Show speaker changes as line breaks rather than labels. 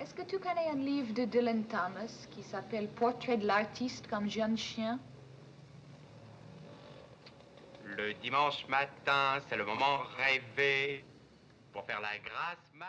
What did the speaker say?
Est-ce que tu connais un livre de Dylan Thomas qui s'appelle Portrait de l'artiste comme jeune chien?
Le dimanche matin, c'est le moment rêvé pour faire la grâce mat.